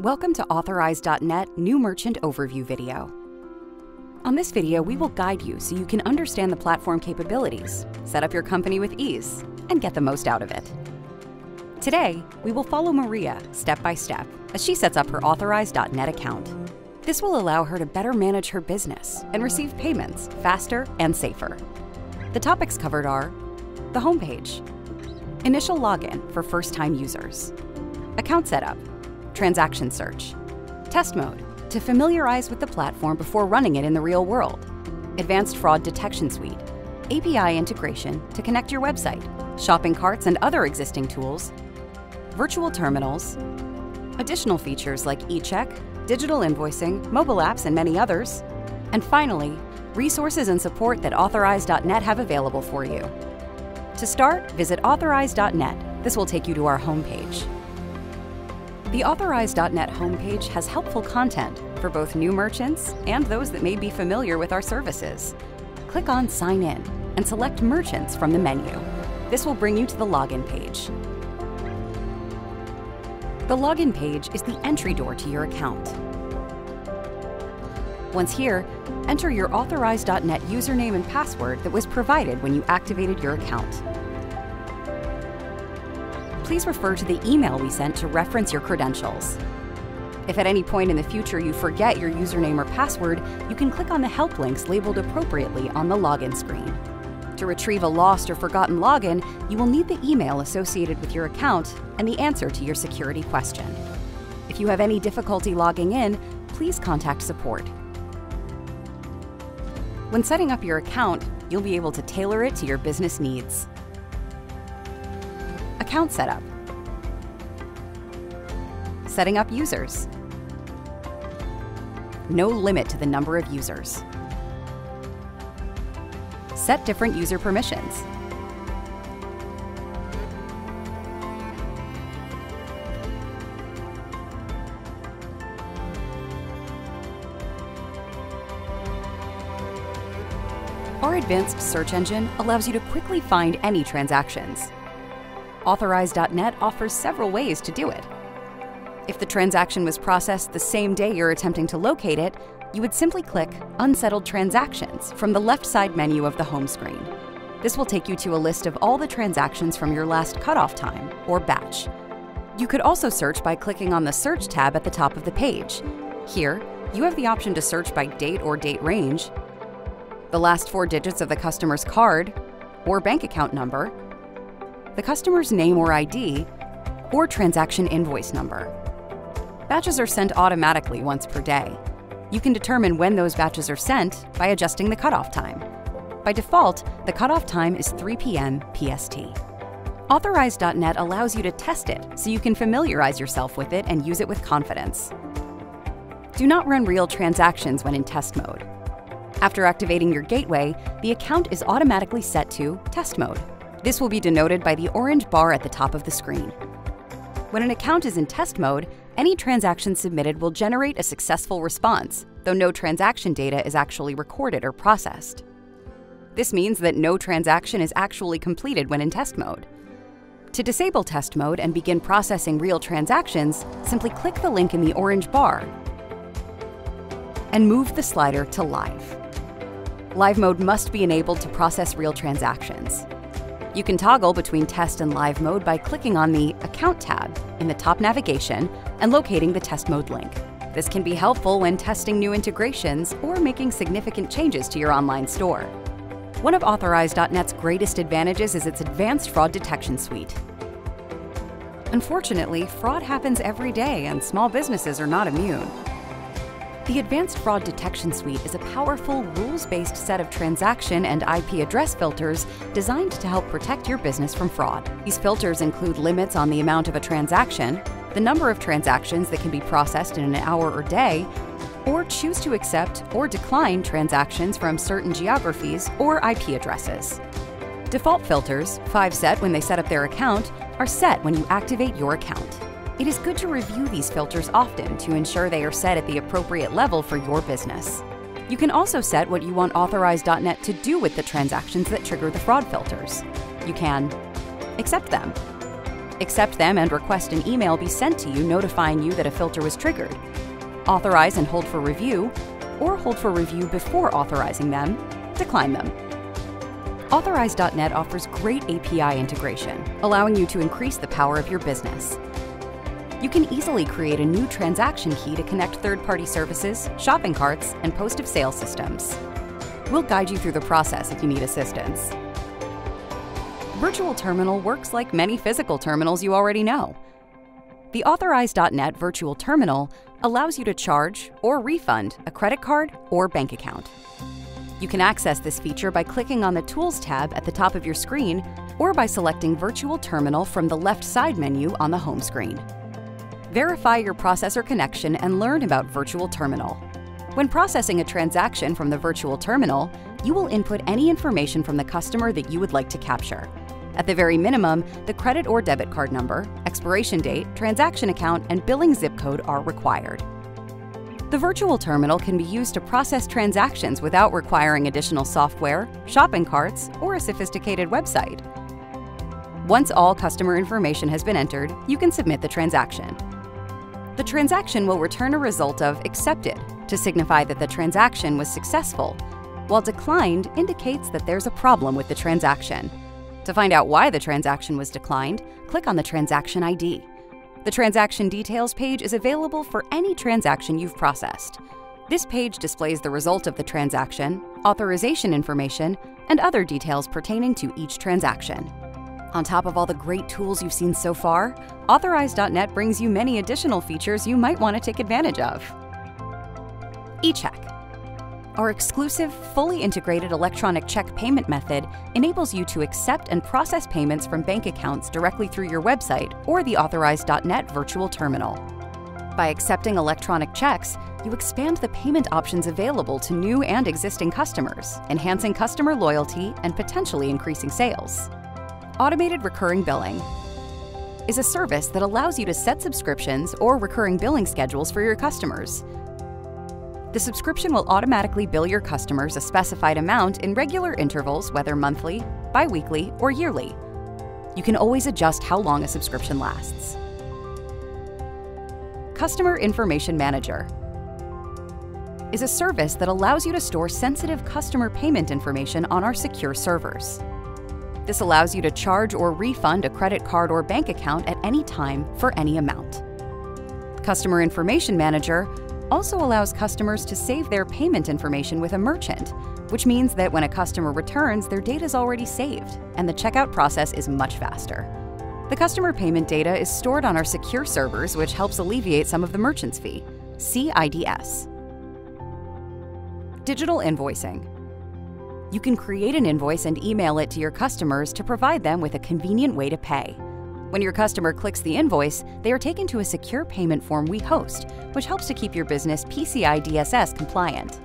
Welcome to Authorize.net New Merchant Overview video. On this video, we will guide you so you can understand the platform capabilities, set up your company with ease, and get the most out of it. Today, we will follow Maria step by step as she sets up her Authorize.net account. This will allow her to better manage her business and receive payments faster and safer. The topics covered are the homepage, initial login for first time users, account setup, transaction search, test mode to familiarize with the platform before running it in the real world, advanced fraud detection suite, API integration to connect your website, shopping carts and other existing tools, virtual terminals, additional features like e-check, digital invoicing, mobile apps, and many others, and finally, resources and support that Authorize.net have available for you. To start, visit Authorize.net. This will take you to our homepage. The Authorize.net homepage has helpful content for both new merchants and those that may be familiar with our services. Click on Sign In and select Merchants from the menu. This will bring you to the login page. The login page is the entry door to your account. Once here, enter your Authorize.net username and password that was provided when you activated your account. Please refer to the email we sent to reference your credentials. If at any point in the future you forget your username or password, you can click on the help links labeled appropriately on the login screen. To retrieve a lost or forgotten login, you will need the email associated with your account and the answer to your security question. If you have any difficulty logging in, please contact support. When setting up your account, you'll be able to tailor it to your business needs. Account setup. Setting up users. No limit to the number of users. Set different user permissions. Our advanced search engine allows you to quickly find any transactions. Authorize.net offers several ways to do it. If the transaction was processed the same day you're attempting to locate it, you would simply click Unsettled Transactions from the left side menu of the home screen. This will take you to a list of all the transactions from your last cutoff time, or batch. You could also search by clicking on the Search tab at the top of the page. Here, you have the option to search by date or date range, the last four digits of the customer's card or bank account number, the customer's name or ID, or transaction invoice number. Batches are sent automatically once per day. You can determine when those batches are sent by adjusting the cutoff time. By default, the cutoff time is 3 p.m. PST. Authorize.net allows you to test it so you can familiarize yourself with it and use it with confidence. Do not run real transactions when in test mode. After activating your gateway, the account is automatically set to test mode. This will be denoted by the orange bar at the top of the screen. When an account is in test mode, any transaction submitted will generate a successful response, though no transaction data is actually recorded or processed. This means that no transaction is actually completed when in test mode. To disable test mode and begin processing real transactions, simply click the link in the orange bar and move the slider to Live. Live mode must be enabled to process real transactions. You can toggle between test and live mode by clicking on the Account tab in the top navigation and locating the test mode link. This can be helpful when testing new integrations or making significant changes to your online store. One of Authorize.net's greatest advantages is its advanced fraud detection suite. Unfortunately, fraud happens every day and small businesses are not immune. The Advanced Fraud Detection Suite is a powerful, rules-based set of transaction and IP address filters designed to help protect your business from fraud. These filters include limits on the amount of a transaction, the number of transactions that can be processed in an hour or day, or choose to accept or decline transactions from certain geographies or IP addresses. Default filters, five set when they set up their account, are set when you activate your account. It is good to review these filters often to ensure they are set at the appropriate level for your business. You can also set what you want Authorize.net to do with the transactions that trigger the fraud filters. You can accept them, Accept them and request an email be sent to you notifying you that a filter was triggered. Authorize and hold for review, or hold for review before authorizing them, decline them. Authorize.net offers great API integration, allowing you to increase the power of your business. You can easily create a new transaction key to connect third party services, shopping carts, and point of sale systems. We'll guide you through the process if you need assistance. Virtual Terminal works like many physical terminals you already know. The Authorize.net Virtual Terminal allows you to charge or refund a credit card or bank account. You can access this feature by clicking on the Tools tab at the top of your screen or by selecting Virtual Terminal from the left side menu on the home screen. Verify your processor connection and learn about Virtual Terminal. When processing a transaction from the Virtual Terminal, you will input any information from the customer that you would like to capture. At the very minimum, the credit or debit card number, expiration date, transaction account, and billing zip code are required. The virtual terminal can be used to process transactions without requiring additional software, shopping carts, or a sophisticated website. Once all customer information has been entered, you can submit the transaction. The transaction will return a result of accepted to signify that the transaction was successful, while declined indicates that there's a problem with the transaction. To find out why the transaction was declined, click on the transaction ID. The transaction details page is available for any transaction you've processed. This page displays the result of the transaction, authorization information, and other details pertaining to each transaction. On top of all the great tools you've seen so far, Authorize.net brings you many additional features you might want to take advantage of. eCheck our exclusive, fully integrated electronic check payment method enables you to accept and process payments from bank accounts directly through your website or the Authorize.net virtual terminal. By accepting electronic checks, you expand the payment options available to new and existing customers, enhancing customer loyalty and potentially increasing sales. Automated Recurring Billing is a service that allows you to set subscriptions or recurring billing schedules for your customers, the subscription will automatically bill your customers a specified amount in regular intervals, whether monthly, bi weekly, or yearly. You can always adjust how long a subscription lasts. Customer Information Manager is a service that allows you to store sensitive customer payment information on our secure servers. This allows you to charge or refund a credit card or bank account at any time for any amount. Customer Information Manager also allows customers to save their payment information with a merchant, which means that when a customer returns, their data is already saved, and the checkout process is much faster. The customer payment data is stored on our secure servers, which helps alleviate some of the merchant's fee. CIDS. Digital invoicing. You can create an invoice and email it to your customers to provide them with a convenient way to pay. When your customer clicks the invoice, they are taken to a secure payment form we host, which helps to keep your business PCI DSS compliant.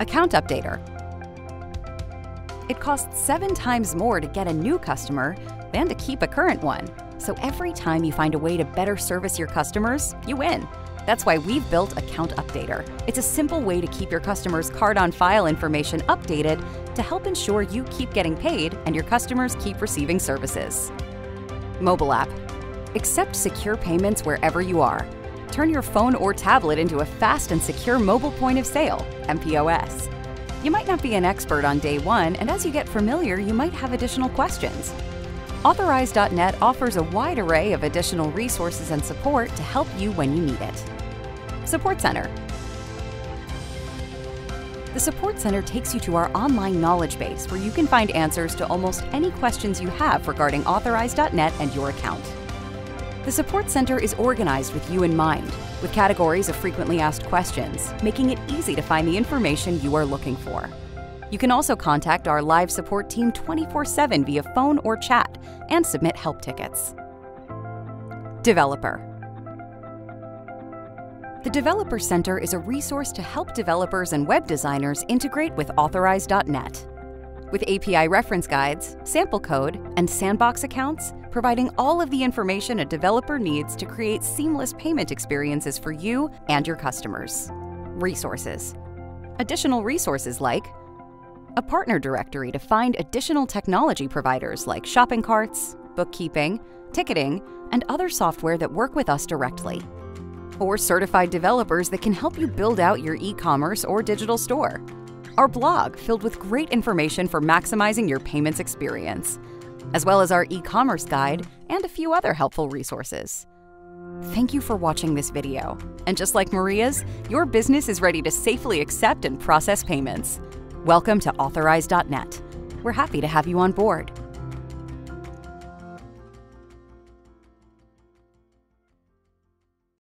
Account Updater It costs seven times more to get a new customer than to keep a current one. So every time you find a way to better service your customers, you win. That's why we've built Account Updater. It's a simple way to keep your customers' card on file information updated to help ensure you keep getting paid and your customers keep receiving services. Mobile app. Accept secure payments wherever you are. Turn your phone or tablet into a fast and secure mobile point of sale, MPOS. You might not be an expert on day one, and as you get familiar, you might have additional questions. Authorize.net offers a wide array of additional resources and support to help you when you need it. Support Center the Support Center takes you to our online knowledge base where you can find answers to almost any questions you have regarding Authorize.net and your account. The Support Center is organized with you in mind, with categories of frequently asked questions, making it easy to find the information you are looking for. You can also contact our live support team 24 7 via phone or chat and submit help tickets. Developer the Developer Center is a resource to help developers and web designers integrate with Authorize.net. With API reference guides, sample code, and sandbox accounts, providing all of the information a developer needs to create seamless payment experiences for you and your customers. Resources. Additional resources like a partner directory to find additional technology providers like shopping carts, bookkeeping, ticketing, and other software that work with us directly. Or certified developers that can help you build out your e commerce or digital store. Our blog filled with great information for maximizing your payments experience, as well as our e commerce guide and a few other helpful resources. Thank you for watching this video. And just like Maria's, your business is ready to safely accept and process payments. Welcome to Authorize.net. We're happy to have you on board.